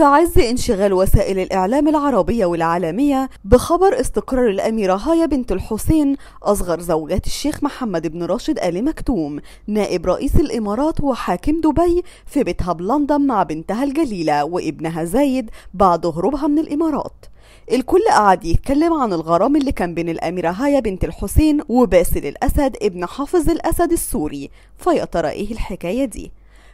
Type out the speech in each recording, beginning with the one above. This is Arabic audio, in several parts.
في عز انشغال وسائل الإعلام العربية والعالمية بخبر استقرار الأميرة هايا بنت الحسين أصغر زوجات الشيخ محمد بن راشد آل مكتوم نائب رئيس الإمارات وحاكم دبي في بيتها بلندن مع بنتها الجليلة وابنها زايد بعد هروبها من الإمارات الكل قعد يتكلم عن الغرام اللي كان بين الأميرة هايا بنت الحسين وباسل الأسد ابن حافظ الأسد السوري فيا ترى إيه الحكاية دي؟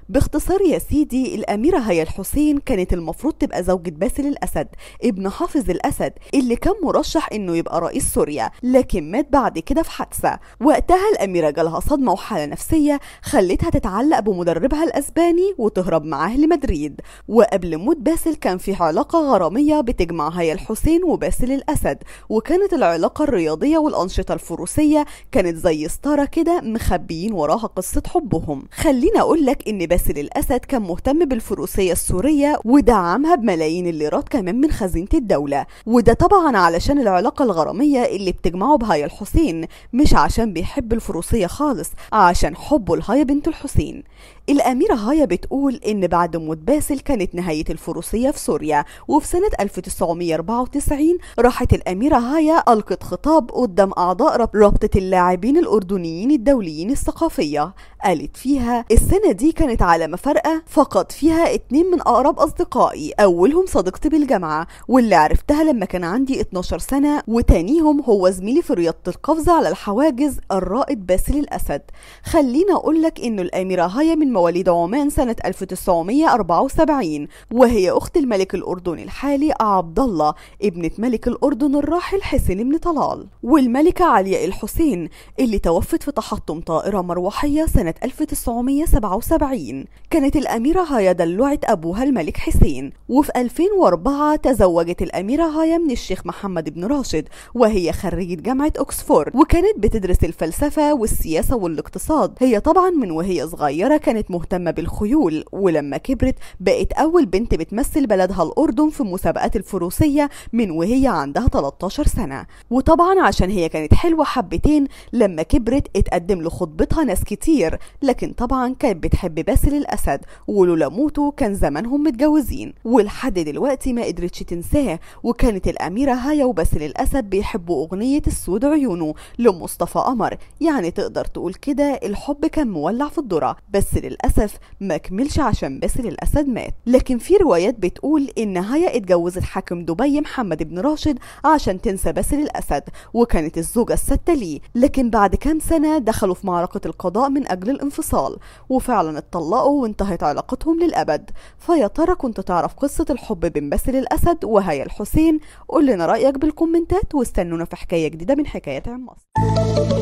باختصار يا سيدي الأميرة هيا الحسين كانت المفروض تبقى زوجة باسل الأسد ابن حافظ الأسد اللي كان مرشح إنه يبقى رئيس سوريا لكن مات بعد كده في حادثة. وقتها الأميرة جالها صدمة وحالة نفسية خلتها تتعلق بمدربها الأسباني وتهرب معاه لمدريد. وقبل موت باسل كان في علاقة غرامية بتجمع هيا الحسين وباسل الأسد وكانت العلاقة الرياضية والأنشطة الفروسية كانت زي ستارة كده مخبيين وراها قصة حبهم. خليني لك إن باسل الأسد كان مهتم بالفروسية السورية ودعمها بملايين الليرات كمان من خزينة الدولة. وده طبعا علشان العلاقة الغرامية اللي بتجمعه بهايا الحسين مش عشان بيحب الفروسية خالص عشان حبه لهايا بنت الحسين. الأميرة هايا بتقول إن بعد موت باسل كانت نهاية الفروسية في سوريا وفي سنة 1994 راحت الأميرة هايا ألقت خطاب قدام أعضاء رابطة اللاعبين الأردنيين الدوليين الثقافية. قالت فيها السنة دي كانت على مفارقة فقد فيها اتنين من أقرب أصدقائي أولهم صديقتي بالجامعة واللي عرفتها لما كان عندي 12 سنة وتانيهم هو زميلي في رياضة القفز على الحواجز الرائد باسل الأسد. خلينا أقولك إنه الأميرة هايا من مواليد عمان سنة 1974 وهي أخت الملك الأردني الحالي عبد الله ابنة ملك الأردن الراحل حسين بن طلال والملكة علياء الحسين اللي توفت في تحطم طائرة مروحية سنة 1977 كانت الأميرة هايا دلوعة أبوها الملك حسين وفي 2004 تزوجت الأميرة هايا من الشيخ محمد بن راشد وهي خريجة جامعة أكسفورد. وكانت بتدرس الفلسفة والسياسة والإقتصاد. هي طبعا من وهي صغيرة كانت مهتمة بالخيول ولما كبرت بقت أول بنت بتمثل بلدها الأردن في مسابقات الفروسية من وهي عندها 13 سنة. وطبعا عشان هي كانت حلوة حبتين لما كبرت اتقدم لخطبتها ناس كتير لكن طبعا كانت بتحب باسل الأسد ولولا موته كان زمانهم متجوزين. ولحد دلوقتي ما قدرتش تنساه وكانت الأميرة هايا وباسل الأسد بيحبوا أغنية السود عيونه لمصطفى قمر. يعني تقدر تقول كده الحب كان مولع في الذرة. بس للأسف ما كملش عشان باسل الأسد مات. لكن في روايات بتقول إن هايا اتجوزت حاكم دبي محمد بن راشد عشان تنسى باسل الأسد وكانت الزوجة الستة ليه. لكن بعد كام سنة دخلوا في معركة القضاء من أجل الانفصال وفعلا اتطلقوا وانتهت علاقتهم للأبد. فيا ترى كنت تعرف قصة الحب بين باسل الأسد وهيا الحسين؟ قول لنا رأيك بالكومنتات واستنونا في حكاية جديدة من حكايات مصر.